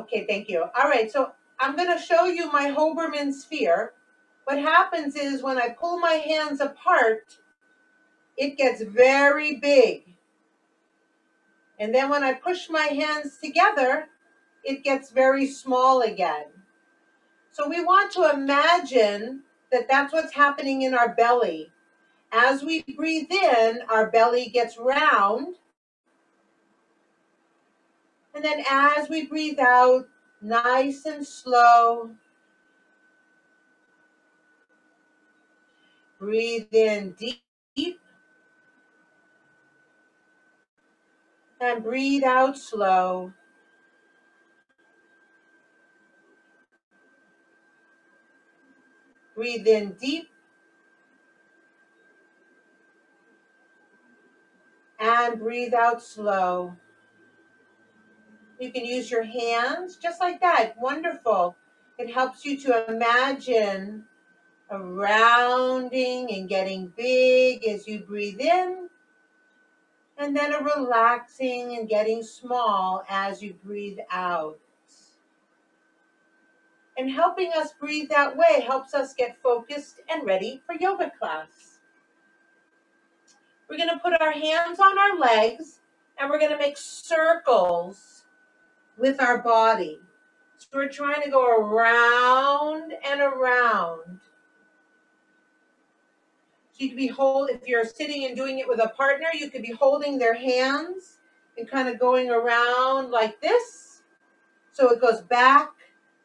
Okay, thank you. All right, so I'm going to show you my Hoberman sphere. What happens is when I pull my hands apart, it gets very big. And then when I push my hands together, it gets very small again. So we want to imagine that that's what's happening in our belly. As we breathe in, our belly gets round. And then as we breathe out, nice and slow, breathe in deep. And breathe out slow. Breathe in deep. And breathe out slow. You can use your hands just like that. Wonderful. It helps you to imagine a rounding and getting big as you breathe in, and then a relaxing and getting small as you breathe out and helping us breathe that way helps us get focused and ready for yoga class. We're going to put our hands on our legs and we're going to make circles with our body. So we're trying to go around and around. So you could be hold if you're sitting and doing it with a partner, you could be holding their hands and kind of going around like this. So it goes back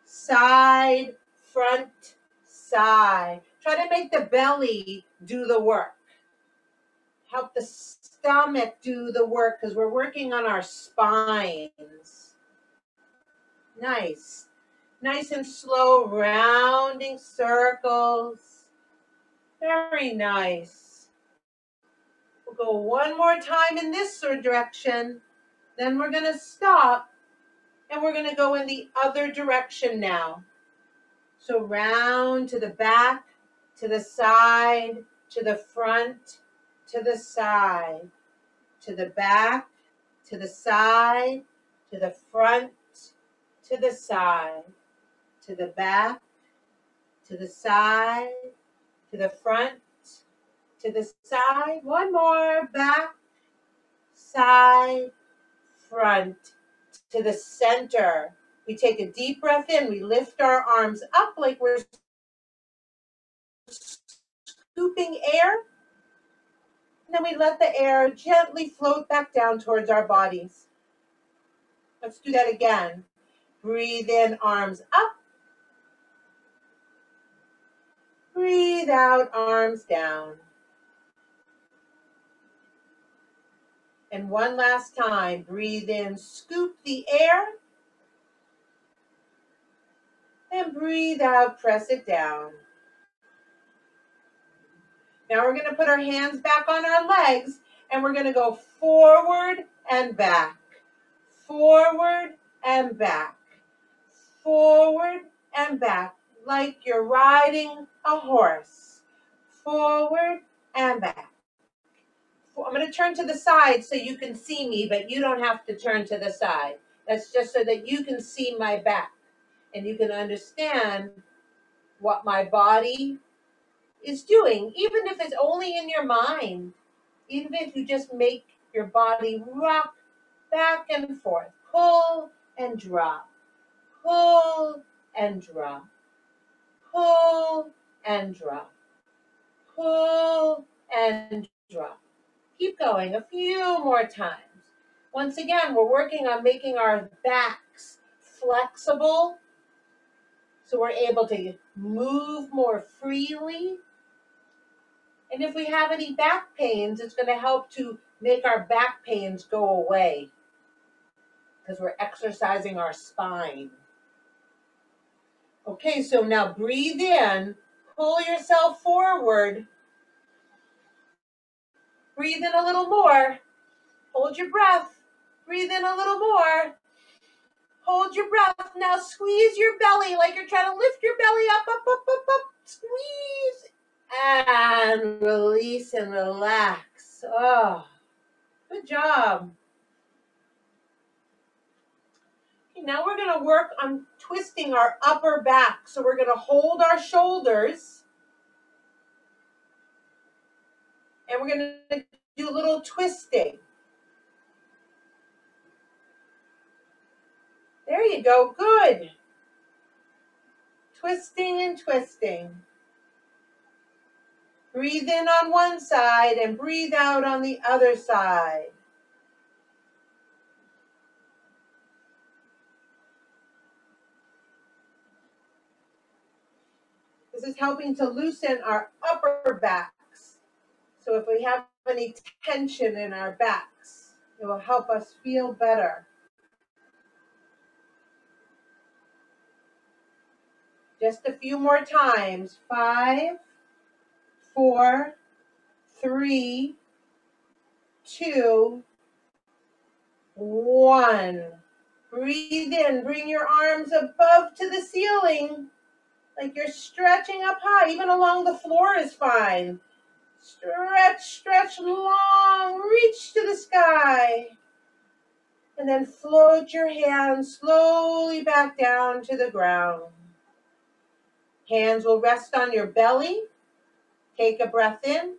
side, front, side. Try to make the belly do the work. Help the stomach do the work because we're working on our spines. Nice. Nice and slow, rounding circles. Very nice. We'll go one more time in this direction. Then we're going to stop and we're going to go in the other direction now. So round to the back, to the side, to the front, to the side, to the back, to the side, to the front, to the side, to the back, to the side, to the front, to the side. One more, back, side, front, to the center. We take a deep breath in. We lift our arms up like we're scooping air. And then we let the air gently float back down towards our bodies. Let's do that again. Breathe in, arms up. Breathe out, arms down. And one last time, breathe in, scoop the air. And breathe out, press it down. Now we're going to put our hands back on our legs and we're going to go forward and back, forward and back, forward and back, like you're riding a horse. Forward and back. I'm going to turn to the side so you can see me, but you don't have to turn to the side. That's just so that you can see my back and you can understand what my body is doing, even if it's only in your mind, even if you just make your body rock back and forth, pull and drop, pull and drop, pull and drop, pull and drop. Keep going a few more times. Once again, we're working on making our backs flexible so we're able to move more freely. And if we have any back pains, it's going to help to make our back pains go away because we're exercising our spine. Okay, so now breathe in, pull yourself forward Breathe in a little more. Hold your breath. Breathe in a little more. Hold your breath. Now squeeze your belly like you're trying to lift your belly up, up, up, up, up. Squeeze. And release and relax. Oh, good job. Now we're going to work on twisting our upper back. So we're going to hold our shoulders and we're going to do a little twisting. There you go. Good. Twisting and twisting. Breathe in on one side and breathe out on the other side. This is helping to loosen our upper backs. So if we have any tension in our backs, it will help us feel better. Just a few more times. Five, four, three, two, one. Breathe in. Bring your arms above to the ceiling. Like you're stretching up high. Even along the floor is fine. Stretch, stretch long. Reach to the sky. And then float your hands slowly back down to the ground. Hands will rest on your belly. Take a breath in.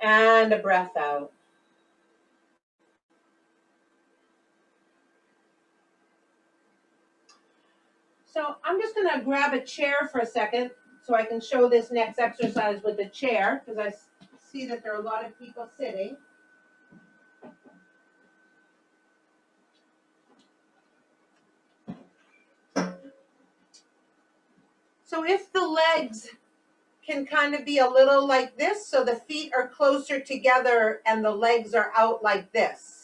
And a breath out. So I'm just going to grab a chair for a second so I can show this next exercise with the chair because I see that there are a lot of people sitting. So if the legs can kind of be a little like this, so the feet are closer together and the legs are out like this.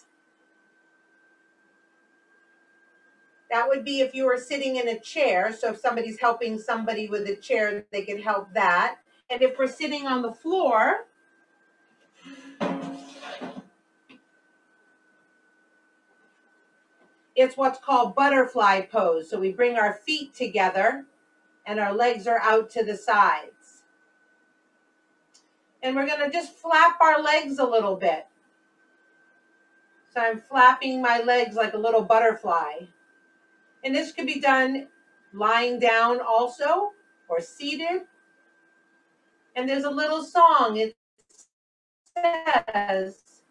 That would be if you were sitting in a chair. So if somebody's helping somebody with a chair, they can help that. And if we're sitting on the floor, it's what's called butterfly pose. So we bring our feet together and our legs are out to the sides. And we're going to just flap our legs a little bit. So I'm flapping my legs like a little butterfly. And this could be done lying down also or seated. And there's a little song. It says,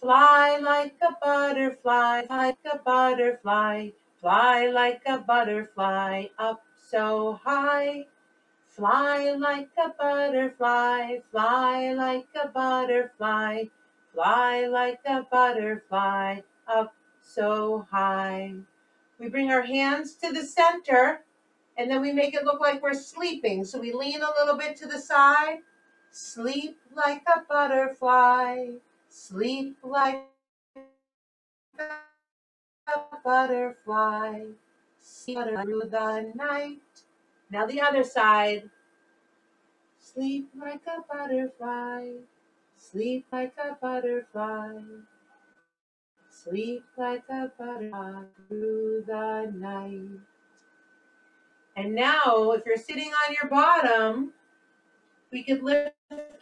Fly like a butterfly, like a butterfly, fly like a butterfly up so high. Fly like a butterfly, fly like a butterfly, fly like a butterfly up so high. We bring our hands to the center and then we make it look like we're sleeping. So we lean a little bit to the side. Sleep like a butterfly, sleep like a butterfly through the night. Now the other side. Sleep like a butterfly. Sleep like a butterfly. Sleep like a butterfly through the night. And now, if you're sitting on your bottom, we could lift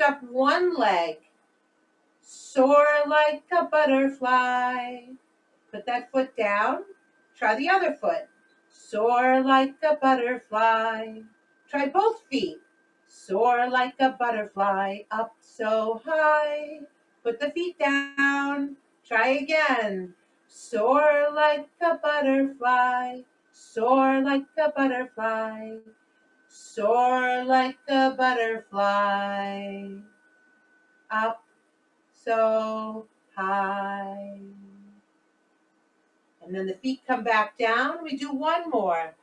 up one leg. Soar like a butterfly. Put that foot down. Try the other foot. Soar like a butterfly. Try both feet. Soar like a butterfly up so high. Put the feet down. Try again. Soar like a butterfly. Soar like a butterfly. Soar like a butterfly. Up so high. And then the feet come back down. We do one more.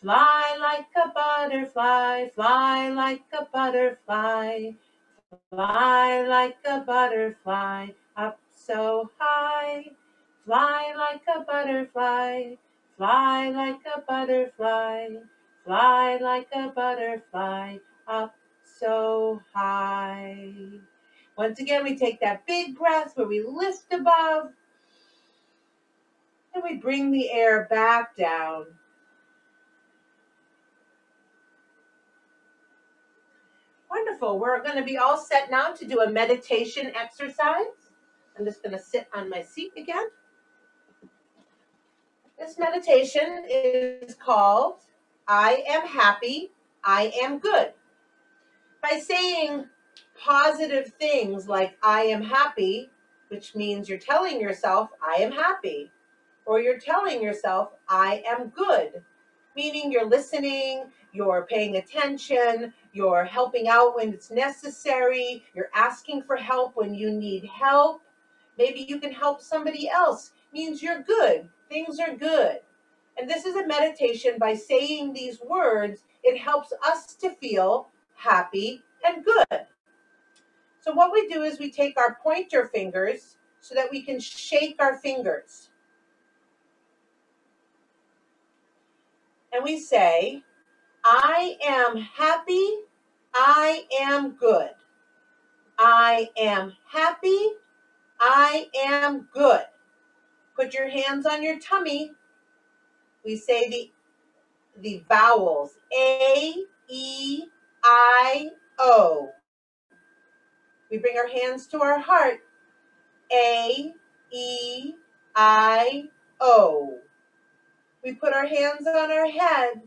Fly like a butterfly, fly like a butterfly, fly like a butterfly, so high. Fly like a butterfly, fly like a butterfly, fly like a butterfly, up so high. Once again, we take that big breath where we lift above and we bring the air back down. Wonderful. We're going to be all set now to do a meditation exercise. I'm just going to sit on my seat again. This meditation is called I am happy, I am good. By saying positive things like I am happy, which means you're telling yourself I am happy, or you're telling yourself I am good, meaning you're listening, you're paying attention, you're helping out when it's necessary, you're asking for help when you need help. Maybe you can help somebody else, means you're good, things are good. And this is a meditation by saying these words, it helps us to feel happy and good. So, what we do is we take our pointer fingers so that we can shake our fingers. And we say, I am happy, I am good. I am happy, I am good. Put your hands on your tummy. We say the the vowels A, E, I, O. We bring our hands to our heart. A, E, I, O. We put our hands on our head.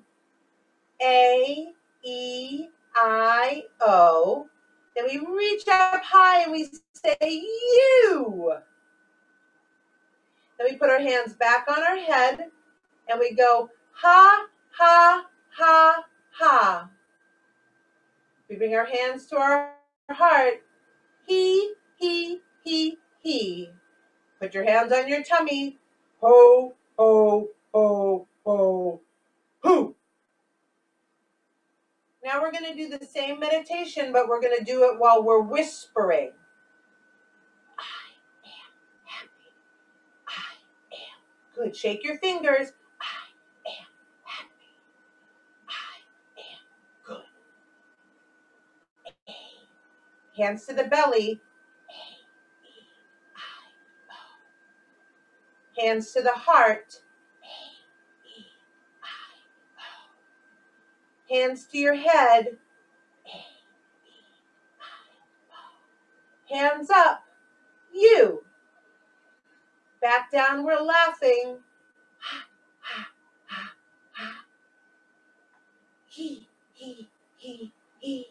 A, E, I, O. Then we reach up high and we say you. Then we put our hands back on our head and we go ha, ha, ha, ha. We bring our hands to our heart. He, he, he, he. Put your hands on your tummy. Ho, ho, ho, ho, hoo. Now we're going to do the same meditation, but we're going to do it while we're whispering. I am happy. I am good. Shake your fingers. I am happy. I am good. A. Hands to the belly. A, E, I, O. Hands to the heart. A, E, I, O. Hands to your head. Hands up. You. Back down, we're laughing. He, he, he, he.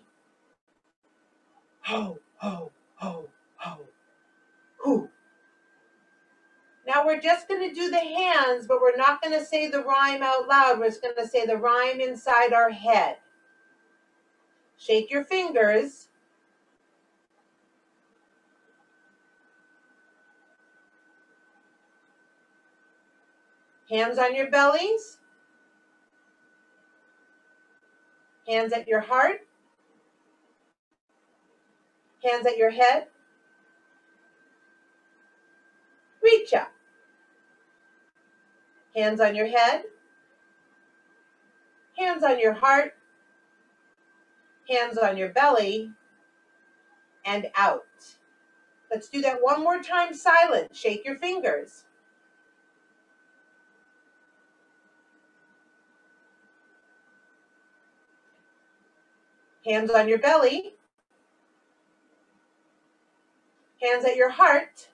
Ho, ho, ho, ho. Who. Now we're just going to do the hands, but we're not going to say the rhyme out loud. We're just going to say the rhyme inside our head. Shake your fingers. Hands on your bellies. Hands at your heart. Hands at your head. Reach up. Hands on your head. Hands on your heart. Hands on your belly. And out. Let's do that one more time silent. Shake your fingers. Hands on your belly. Hands at your heart.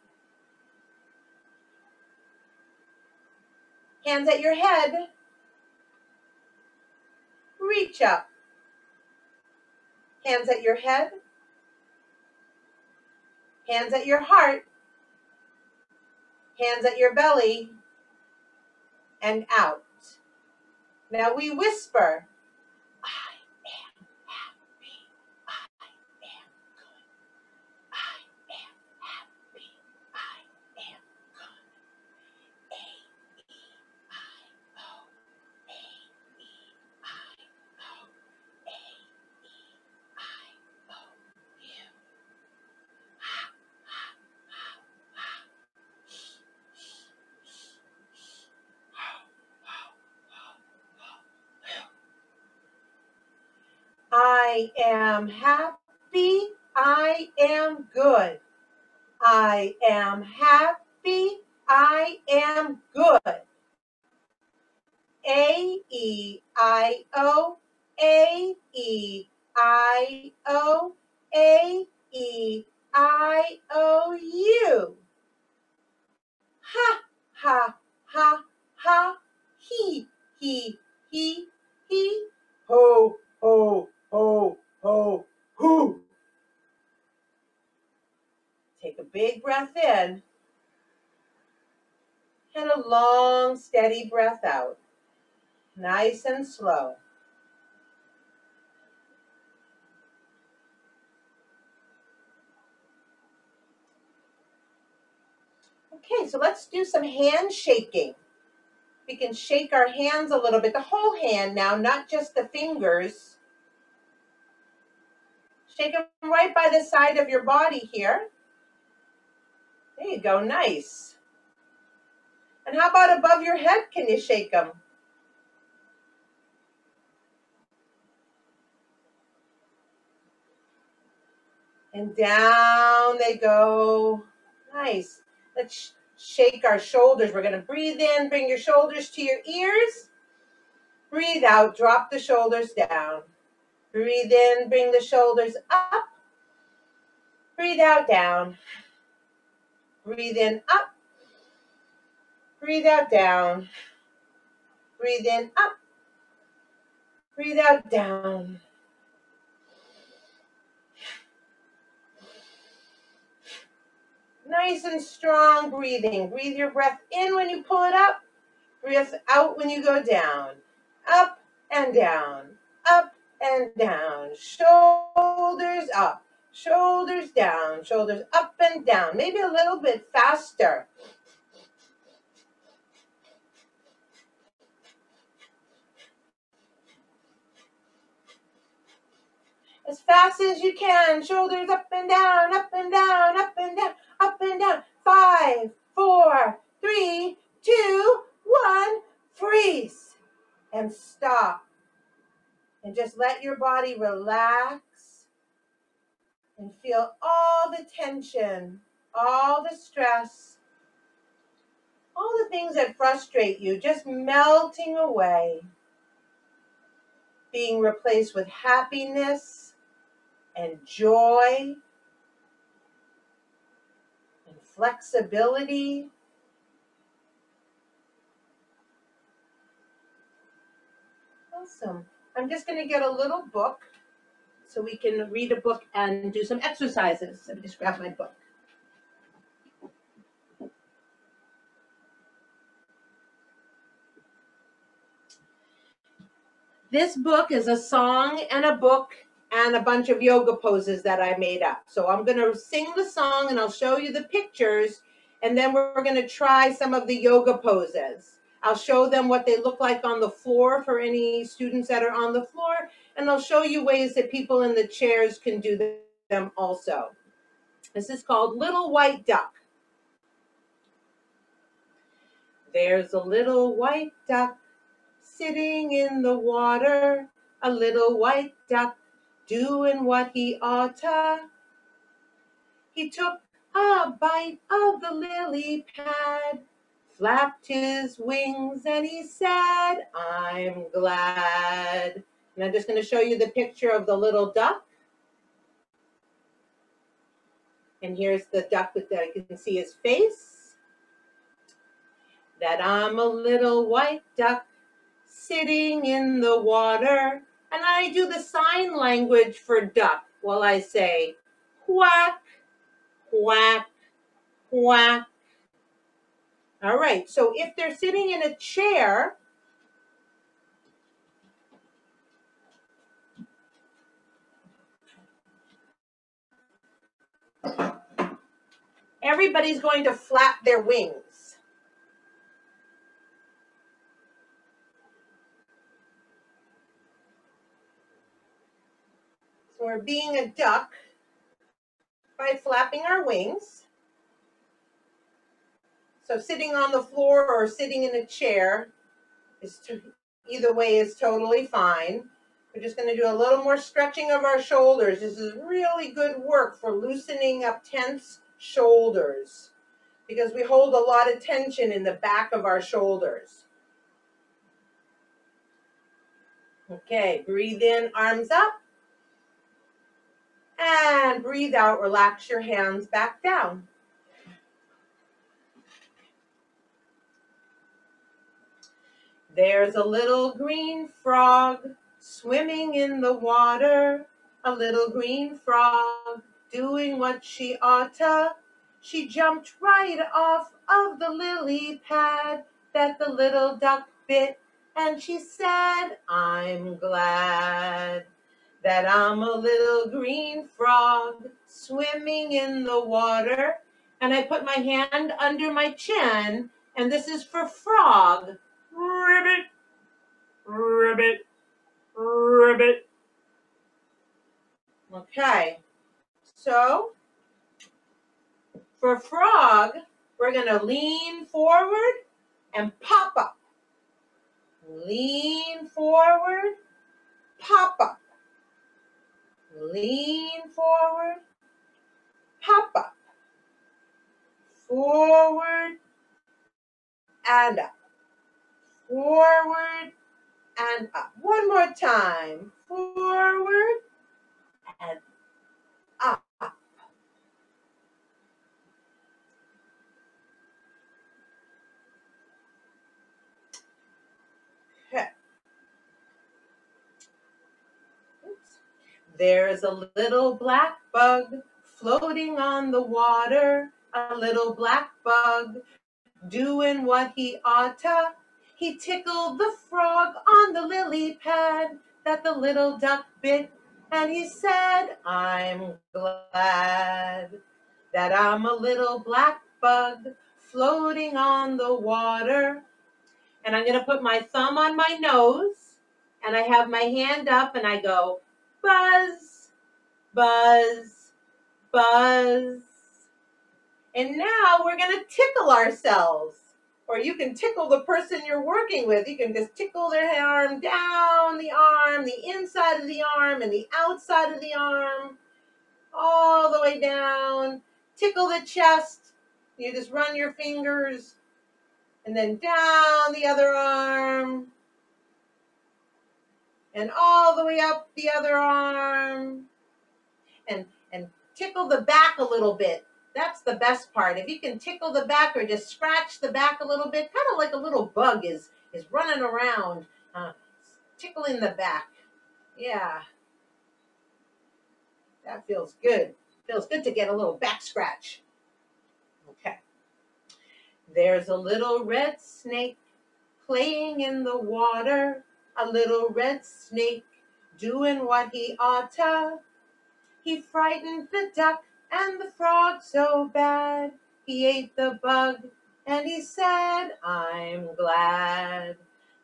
Hands at your head. Reach up. Hands at your head. Hands at your heart. Hands at your belly. And out. Now we whisper. I am happy. I am good. I am happy. I am good. A E I O A E I O A E I O U. Ha ha ha ha he he he he ho ho ho, ho, hoo. Take a big breath in and a long, steady breath out, nice and slow. Okay, so let's do some hand shaking. We can shake our hands a little bit, the whole hand now, not just the fingers. Shake them right by the side of your body here. There you go, nice. And how about above your head? Can you shake them? And down they go. Nice. Let's shake our shoulders. We're going to breathe in, bring your shoulders to your ears. Breathe out, drop the shoulders down. Breathe in, bring the shoulders up. Breathe out, down. Breathe in, up. Breathe out, down. Breathe in, up. Breathe out, down. Nice and strong breathing. Breathe your breath in when you pull it up. Breathe out when you go down. Up and down. Up and down. Shoulders up. Shoulders down. Shoulders up and down. Maybe a little bit faster. As fast as you can. Shoulders up and down, up and down, up and down up and down. Five, four, three, two, one. Freeze and stop. And just let your body relax and feel all the tension, all the stress, all the things that frustrate you just melting away, being replaced with happiness and joy and flexibility. Awesome. I'm just going to get a little book so we can read a book and do some exercises. Let me just grab my book. This book is a song and a book and a bunch of yoga poses that I made up. So I'm going to sing the song and I'll show you the pictures and then we're going to try some of the yoga poses. I'll show them what they look like on the floor for any students that are on the floor and I'll show you ways that people in the chairs can do them also. This is called Little White Duck. There's a little white duck sitting in the water, a little white duck doing what he oughta. He took a bite of the lily pad, flapped his wings, and he said, I'm glad. And I'm just going to show you the picture of the little duck. And here's the duck with the, you can see his face. That I'm a little white duck sitting in the water and I do the sign language for duck while I say quack, quack, quack. All right, so if they're sitting in a chair, everybody's going to flap their wings. So we're being a duck by flapping our wings. So sitting on the floor or sitting in a chair is to, either way is totally fine. We're just going to do a little more stretching of our shoulders. This is really good work for loosening up tense shoulders because we hold a lot of tension in the back of our shoulders. Okay, breathe in, arms up. And breathe out, relax your hands back down. There's a little green frog swimming in the water, a little green frog doing what she oughta. She jumped right off of the lily pad that the little duck bit, and she said, I'm glad that I'm a little green frog swimming in the water. And I put my hand under my chin, and this is for frog. Ribbit, ribbit, ribbit. Okay, so for frog, we're gonna lean forward and pop up. Lean forward, pop up. Lean forward, pop up. Forward and up. Forward and up. One more time. Forward and up. Oops. There's a little black bug floating on the water, a little black bug doing what he oughta. He tickled the frog on the lily pad that the little duck bit, and he said, I'm glad that I'm a little black bug floating on the water. And I'm going to put my thumb on my nose, and I have my hand up, and I go, buzz, buzz, buzz. And now we're going to tickle ourselves. Or you can tickle the person you're working with. You can just tickle their arm down the arm, the inside of the arm, and the outside of the arm, all the way down. Tickle the chest. You just run your fingers and then down the other arm and all the way up the other arm and and tickle the back a little bit that's the best part. If you can tickle the back or just scratch the back a little bit kind of like a little bug is is running around uh, tickling the back. Yeah. That feels good. Feels good to get a little back scratch. Okay. There's a little red snake playing in the water, a little red snake doing what he oughta. He frightened the duck and the frog so bad. He ate the bug and he said, I'm glad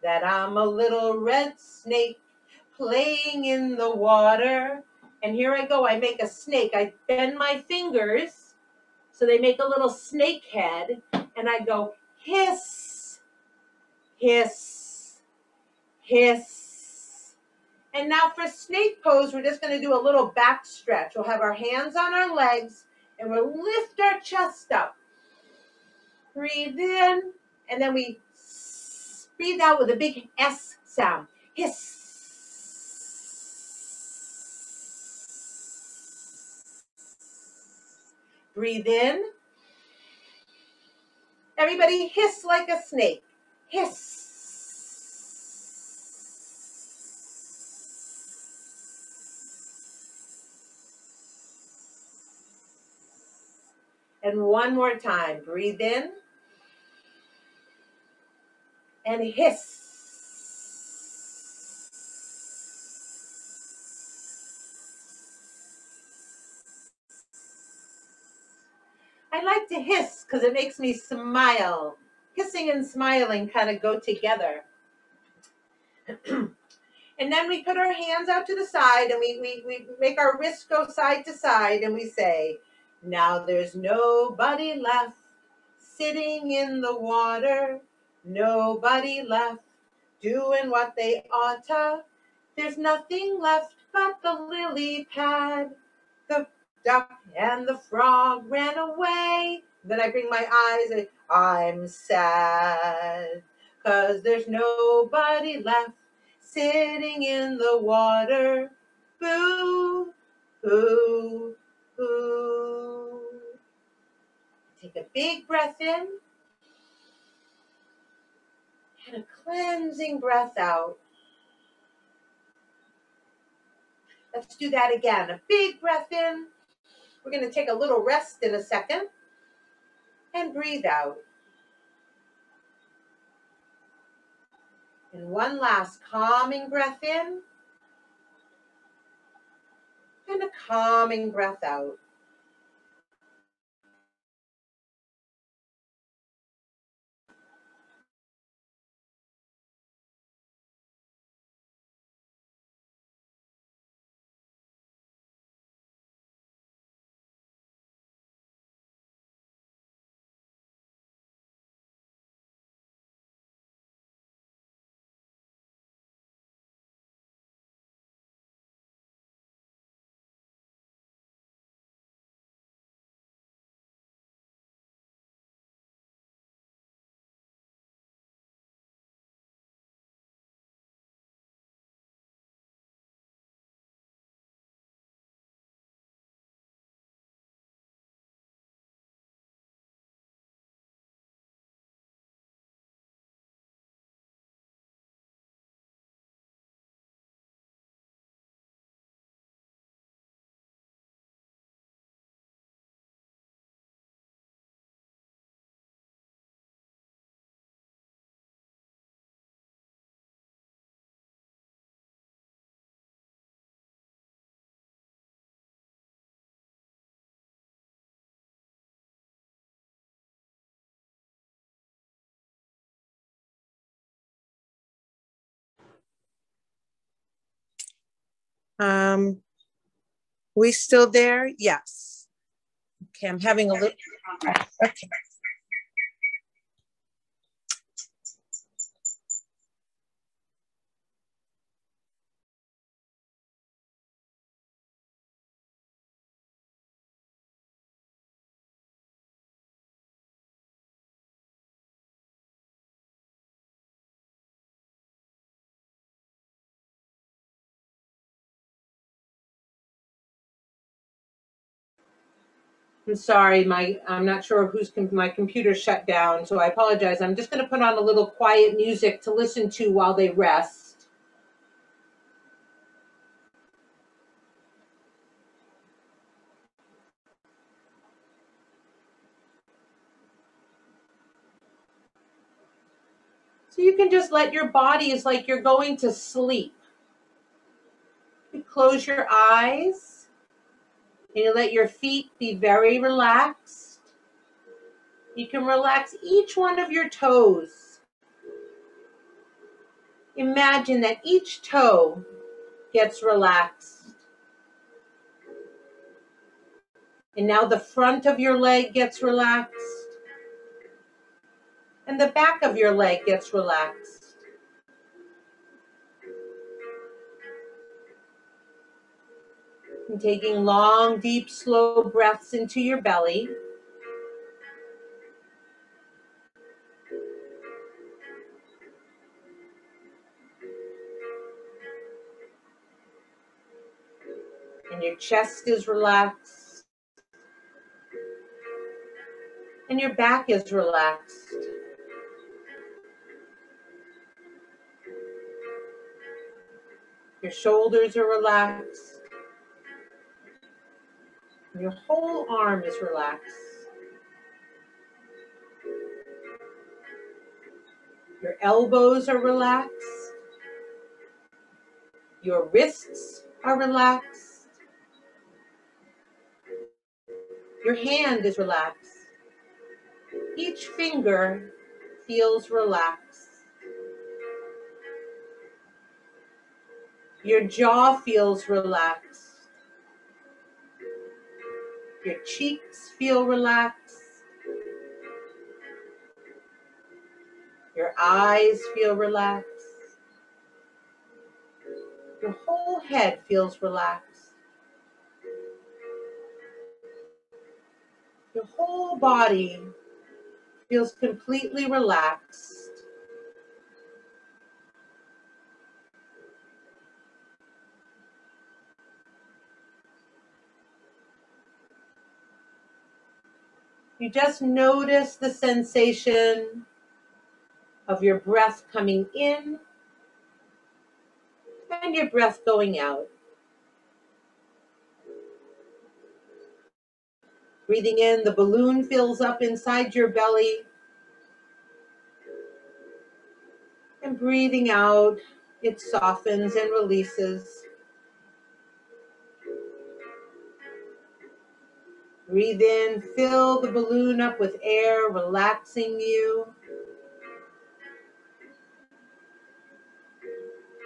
that I'm a little red snake playing in the water. And here I go, I make a snake. I bend my fingers so they make a little snake head and I go hiss, hiss, hiss. And now for snake pose, we're just going to do a little back stretch. We'll have our hands on our legs and we'll lift our chest up. Breathe in, and then we breathe out with a big S sound. Hiss. Breathe in. Everybody hiss like a snake. Hiss. And one more time. Breathe in and hiss. I like to hiss because it makes me smile. Hissing and smiling kind of go together. and then we put our hands out to the side and we, we, we make our wrists go side to side and we say, Now there's nobody left sitting in the water, nobody left doing what they oughta. There's nothing left but the lily pad, the duck and the frog ran away. Then I bring my eyes and I'm sad because there's nobody left sitting in the water. Boo, boo, boo. Take a big breath in and a cleansing breath out. Let's do that again. A big breath in we're going to take a little rest in a second. and breathe out. And one last calming breath in and a calming breath out. Um, we still there? Yes. Okay, I'm having a little. Okay. I'm sorry, my I'm not sure who's my computer shut down, so I apologize. I'm just going to put on a little quiet music to listen to while they rest. So you can just let your body is like you're going to sleep. You close your eyes and you let your feet be very relaxed. You can relax each one of your toes. Imagine that each toe gets relaxed. And now the front of your leg gets relaxed. And the back of your leg gets relaxed. And taking long, deep, slow breaths into your belly. And your chest is relaxed. And your back is relaxed. Your shoulders are relaxed. Your whole arm is relaxed. Your elbows are relaxed. Your wrists are relaxed. Your hand is relaxed. Each finger feels relaxed. Your jaw feels relaxed. Your cheeks feel relaxed. Your eyes feel relaxed. Your whole head feels relaxed. Your whole body feels completely relaxed. You just notice the sensation of your breath coming in and your breath going out. Breathing in, the balloon fills up inside your belly. And breathing out, it softens and releases. Breathe in, fill the balloon up with air, relaxing you.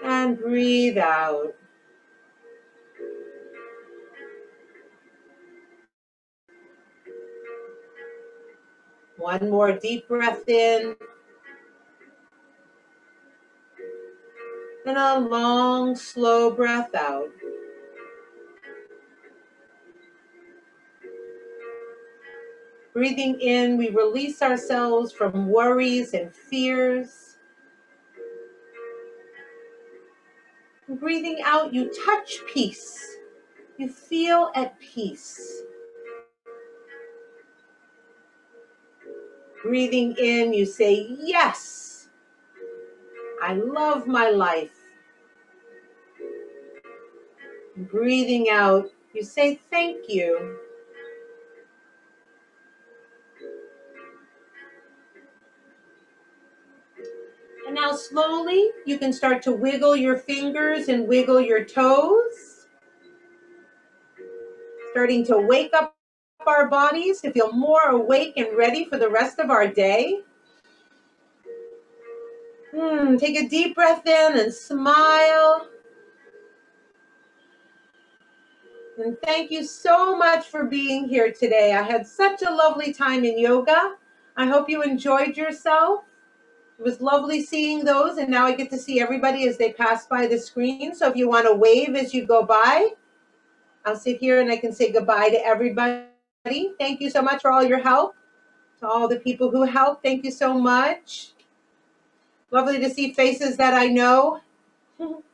And breathe out. One more deep breath in. And a long, slow breath out. Breathing in, we release ourselves from worries and fears. breathing out, you touch peace. You feel at peace. Breathing in, you say, Yes, I love my life. Breathing out, you say, Thank you. Now, slowly, you can start to wiggle your fingers and wiggle your toes. Starting to wake up our bodies to feel more awake and ready for the rest of our day. Hmm, take a deep breath in and smile. And thank you so much for being here today. I had such a lovely time in yoga. I hope you enjoyed yourself. It was lovely seeing those, and now I get to see everybody as they pass by the screen. So if you want to wave as you go by, I'll sit here and I can say goodbye to everybody. Thank you so much for all your help. To all the people who helped, thank you so much. Lovely to see faces that I know.